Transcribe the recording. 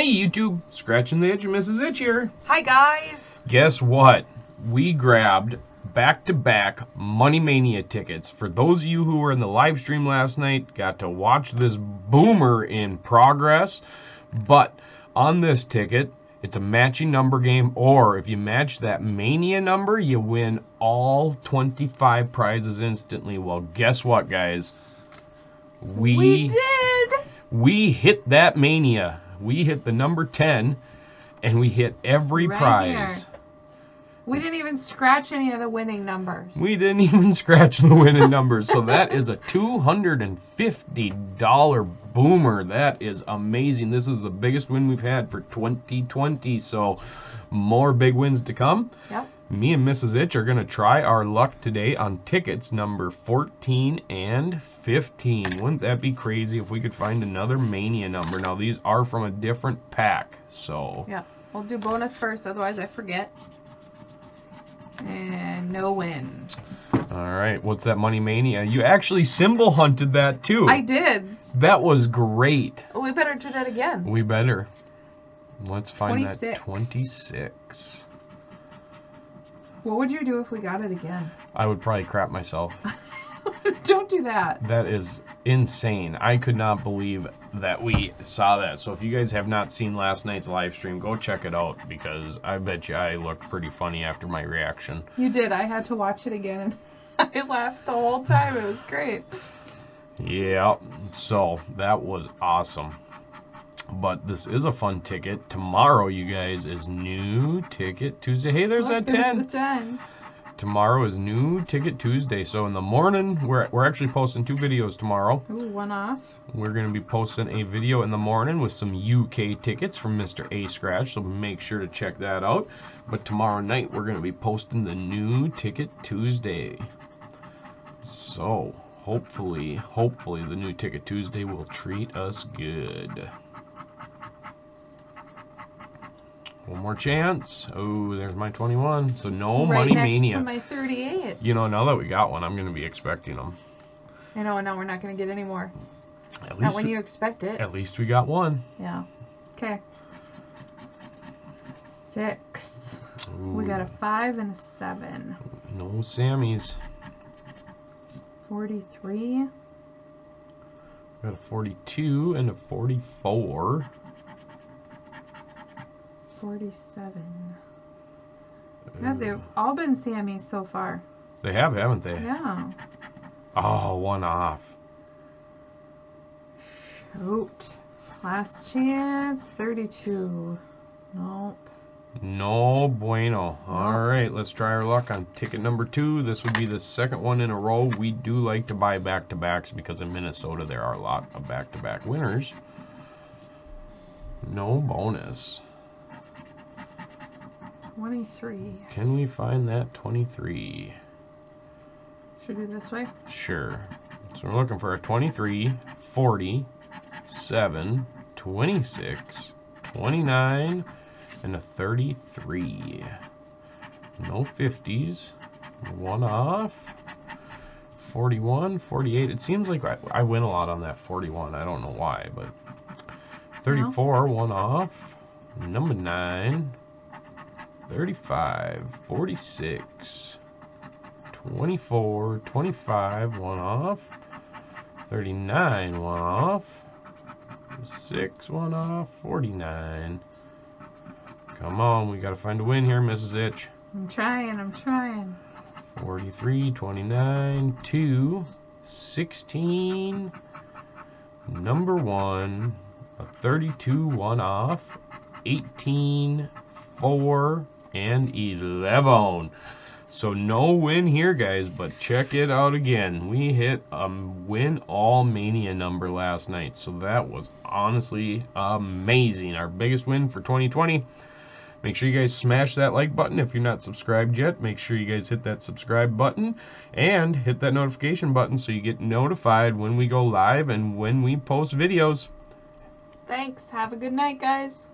Hey YouTube, scratching the itch, Mrs. Itch here. Hi guys. Guess what? We grabbed back-to-back Money Mania tickets. For those of you who were in the live stream last night, got to watch this boomer in progress. But on this ticket, it's a matching number game, or if you match that Mania number, you win all 25 prizes instantly. Well, guess what, guys? We, we did. We hit that Mania. We hit the number 10, and we hit every right prize. Here. We didn't even scratch any of the winning numbers. We didn't even scratch the winning numbers. So that is a $250 boomer. That is amazing. This is the biggest win we've had for 2020. So more big wins to come. Yep. Me and Mrs. Itch are going to try our luck today on tickets number 14 and 15. Wouldn't that be crazy if we could find another Mania number? Now, these are from a different pack, so... Yeah, we'll do bonus first, otherwise I forget. And no win. All right, what's that Money Mania? You actually symbol hunted that too. I did. That was great. We better do that again. We better. Let's find 26. that 26. What would you do if we got it again? I would probably crap myself. Don't do that. That is insane. I could not believe that we saw that. So if you guys have not seen last night's live stream, go check it out because I bet you I looked pretty funny after my reaction. You did. I had to watch it again and I laughed the whole time. It was great. Yeah, so that was awesome. But this is a fun ticket. Tomorrow, you guys, is new ticket Tuesday. Hey, there's Look, that there's 10. The 10 tomorrow is new ticket Tuesday. So in the morning, we're, we're actually posting two videos tomorrow. Ooh, one off. We're going to be posting a video in the morning with some UK tickets from Mr. A Scratch. So make sure to check that out. But tomorrow night, we're going to be posting the new ticket Tuesday. So hopefully, hopefully the new ticket Tuesday will treat us good. One more chance. Oh, there's my 21. So no right money next mania. to my 38. You know, now that we got one, I'm going to be expecting them. I know, and now we're not going to get any more. At least not when we, you expect it. At least we got one. Yeah. Okay. Six. Ooh. We got a five and a seven. No Sammys. 43. Got a 42 and a 44. 47. Uh, yeah, they've all been Sammys so far. They have, haven't they? Yeah. Oh, one off. Shoot. Last chance, 32. Nope. No bueno. Nope. All right, let's try our luck on ticket number two. This would be the second one in a row. We do like to buy back-to-backs because in Minnesota there are a lot of back-to-back -back winners. No bonus. 23. Can we find that 23? Should we do this way? Sure. So we're looking for a 23, 40, 7, 26, 29, and a 33. No 50s. One off. 41, 48. It seems like I, I win a lot on that 41. I don't know why, but 34, no. one off. Number 9, 35, 46, 24, 25, one off, 39, one off, 6, one off, 49. Come on, we gotta find a win here, Mrs. Itch. I'm trying, I'm trying. 43, 29, 2, 16, number 1, a 32, one off, 18, 4, and 11. So no win here, guys, but check it out again. We hit a win all mania number last night. So that was honestly amazing. Our biggest win for 2020. Make sure you guys smash that like button if you're not subscribed yet. Make sure you guys hit that subscribe button and hit that notification button so you get notified when we go live and when we post videos. Thanks. Have a good night, guys.